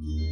you